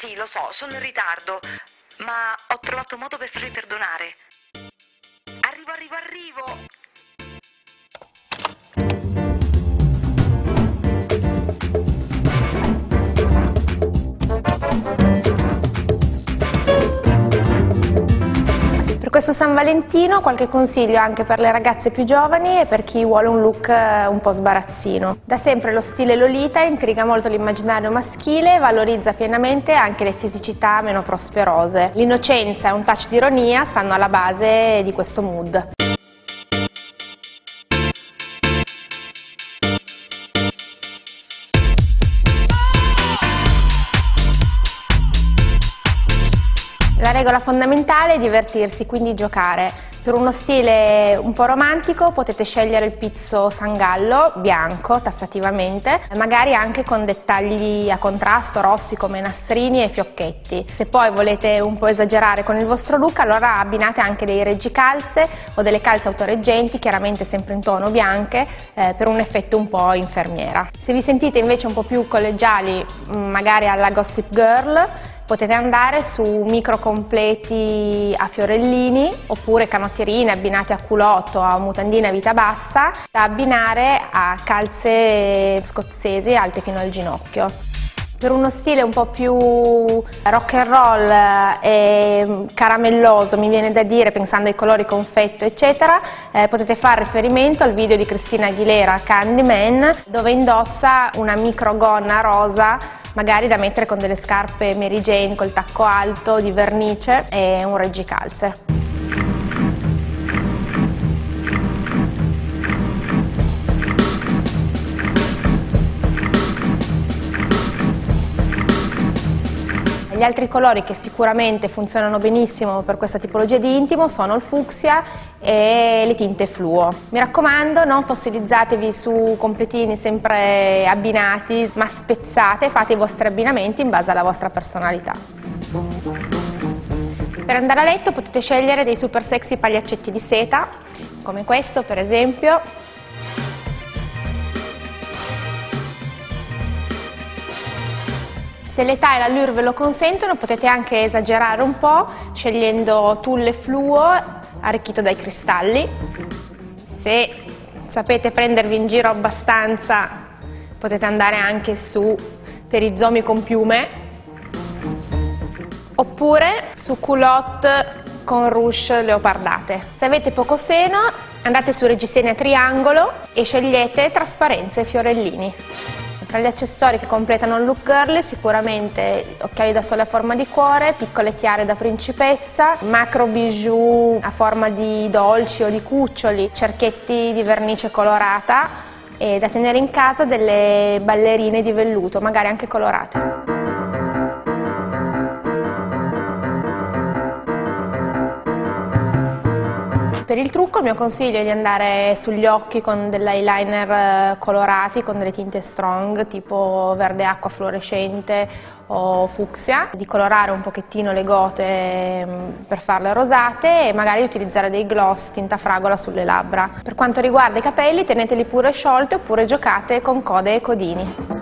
Sì, lo so, sono in ritardo, ma ho trovato modo per farmi perdonare. Arrivo, arrivo, arrivo! Per questo San Valentino qualche consiglio anche per le ragazze più giovani e per chi vuole un look eh, un po' sbarazzino. Da sempre lo stile Lolita intriga molto l'immaginario maschile e valorizza pienamente anche le fisicità meno prosperose. L'innocenza e un touch di ironia stanno alla base di questo mood. La regola fondamentale è divertirsi, quindi giocare. Per uno stile un po' romantico potete scegliere il pizzo sangallo, bianco tassativamente, magari anche con dettagli a contrasto rossi come nastrini e fiocchetti. Se poi volete un po' esagerare con il vostro look allora abbinate anche dei reggicalze o delle calze autoreggenti, chiaramente sempre in tono bianche, eh, per un effetto un po' infermiera. Se vi sentite invece un po' più collegiali, magari alla Gossip Girl, Potete andare su micro completi a fiorellini oppure canottierine abbinate a culotto a mutandine a vita bassa da abbinare a calze scozzesi alte fino al ginocchio. Per uno stile un po' più rock and roll e caramelloso, mi viene da dire, pensando ai colori confetto, eccetera, eh, potete fare riferimento al video di Cristina Aguilera, Candyman, dove indossa una micro gonna rosa magari da mettere con delle scarpe Mary Jane col tacco alto di vernice e un reggicalze. Gli altri colori che sicuramente funzionano benissimo per questa tipologia di intimo sono il fucsia e le tinte fluo. Mi raccomando non fossilizzatevi su completini sempre abbinati ma spezzate, fate i vostri abbinamenti in base alla vostra personalità. Per andare a letto potete scegliere dei super sexy pagliaccetti di seta come questo per esempio Se l'età e l'allure ve lo consentono potete anche esagerare un po' scegliendo tulle fluo arricchito dai cristalli. Se sapete prendervi in giro abbastanza potete andare anche su per i zomi con piume oppure su culotte con ruche leopardate. Se avete poco seno andate su reggiseni a triangolo e scegliete trasparenze e fiorellini. Tra gli accessori che completano il look girly sicuramente occhiali da sole a forma di cuore, piccole tiare da principessa, macro bijou a forma di dolci o di cuccioli, cerchietti di vernice colorata e da tenere in casa delle ballerine di velluto, magari anche colorate. Per il trucco il mio consiglio è di andare sugli occhi con dell'eyeliner eh, colorati, con delle tinte strong tipo verde acqua fluorescente o fucsia, di colorare un pochettino le gote mm, per farle rosate e magari utilizzare dei gloss tinta fragola sulle labbra. Per quanto riguarda i capelli teneteli pure sciolti oppure giocate con code e codini.